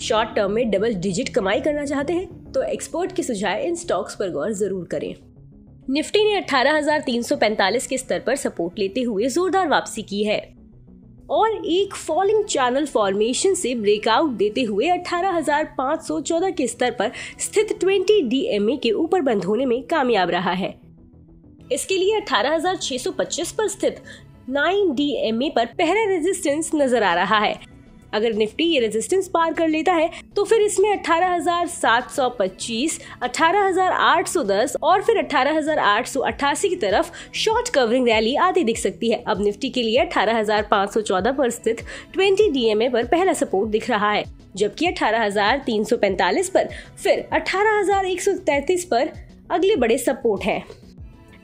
Short term में double digit कमाई करना चाहते हैं तो एक्सपर्ट के सुझाव इन स्टॉक्स पर गौर ज़रूर करें। निफ्टी ने 18,345 के स्तर पर सपोर्ट लेते हुए जोरदार वापसी की है। और एक फॉलिंग चैनल फॉर्मेशन से ब्रेकआउट देते हुए 18,514 के स्तर पर स्थित 20 डीएमए के ऊपर बंद होने में कामयाब रहा है। इसके लिए 18,625 पर स्थित 9 डीएमए पर पहला रेजिस्टेंस नज़र आ रहा है। अगर निफ्टी ये रेजिस्टेंस पार कर लेता है तो फिर इसमें 18,725, 18,810 और फिर 18,888 की तरफ़ शॉर्ट कवरिंग रैली आती दिख सकती है। अब निफ्टी के लिए 18,514 पर स्थित 20 डीएमए पर पहला सपोर्ट दिख रहा है जबकि 18,345 पर फिर 18,133 पर अगले बड़े सपोर्ट हैं।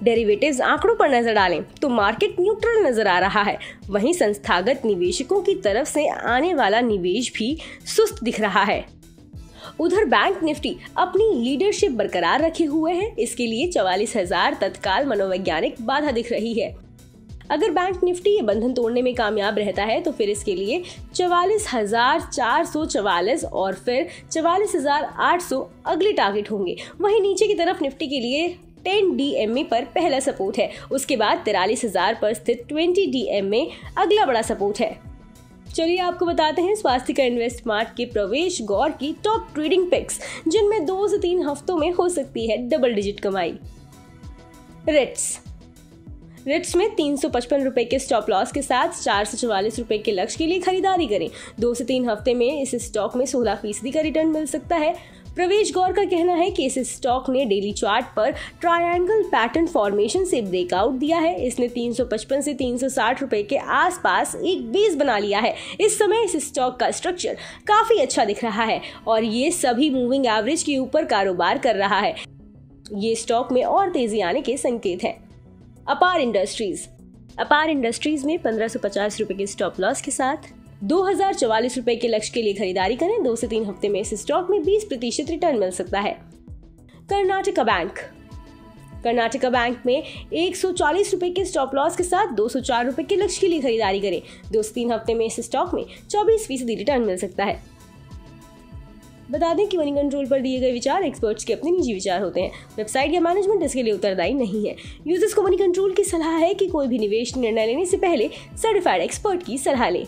डेरिवेटिव्स आंकड़ों पर नज़र डालें तो मार्केट न्यूट्रल नज़र आ रहा है। वहीं संस्थागत निवेशकों की तरफ़ से आने वाला निवेश भी सुस्त दिख रहा है। उधर बैंक निफ्टी अपनी लीडरशिप बरकरार रखे हुए है। इसके लिए चवालीस तत्काल मनोवैज्ञानिक बाधा दिख रही है। अगर बैंक निफ्टी ये बंधन तोड़ने में कामयाब रहता है तो फिर इसके लिए चवालीस हज़ार चार सौ चवालीस और फिर चवालीस हज़ार आठ सौ अगले टारगेट होंगे। वहीं नीचे की तरफ़ निफ्टी के लिए टेन डी पर पहला सपोर्ट है। उसके बाद तिरालीस हज़ार पर स्थित ट्वेंटी डी अगला बड़ा सपोर्ट है। चलिए आपको बताते हैं स्वास्थ्य का इन्वेस्ट मार्ट के प्रवेश गौर की टॉप ट्रेडिंग पिक्स जिनमें दो से तीन हफ्तों में हो सकती है डबल डिजिट कमाई। रिट्स रिट्स में तीन सौ पचपन रुपए के स्टॉप लॉस के साथ चार सौ चौवालीस रुपए के लक्ष्य के लिए खरीदारी करें। दो से तीन हफ़्ते में इस स्टॉक में सोलह फ़ीसदी का रिटर्न मिल सकता है। प्रवेश गौर का कहना है कि इस स्टॉक ने डेली चार्ट पर ट्रायंगल पैटर्न फॉर्मेशन से ब्रेकआउट दिया है। इसने 355 से 360 रुपए के आसपास एक बेस बना लिया है। इस समय इस स्टॉक का स्ट्रक्चर काफ़ी अच्छा दिख रहा है और ये सभी मूविंग एवरेज के ऊपर कारोबार कर रहा है। ये स्टॉक में और तेज़ी आने के संकेत हैं। अपार इंडस्ट्रीज़। अपार इंडस्ट्रीज़ में पंद्रह सौ पचास रुपए के स्टॉप लॉस के साथ दो हज़ार चौवालीस रुपए के लक्ष्य के लिए खरीदारी करें। दो से तीन हफ़्ते में इस स्टॉक में बीस प्रतिशत रिटर्न मिल सकता है। कर्नाटका बैंक। कर्नाटका बैंक में एक सौ के स्टॉप लॉस के साथ दो सौ के लक्ष्य के लिए खरीदारी करें। दो से तीन हफ़्ते में इस स्टॉक में चौबीस फ़ीसदी रिटर्न मिल सकता है। बता दें कि मनी कंट्रोल पर दिए गए विचार एक्सपर्ट्स के अपने निजी विचार होते हैं। वेबसाइट या मैनेजमेंट इसके लिए उत्तरदायी नहीं है। यूज़र्स को मनी कंट्रोल की सलाह है कि कोई भी निवेश निर्णय लेने से पहले सर्टिफाइड एक्सपर्ट की सलाह लें।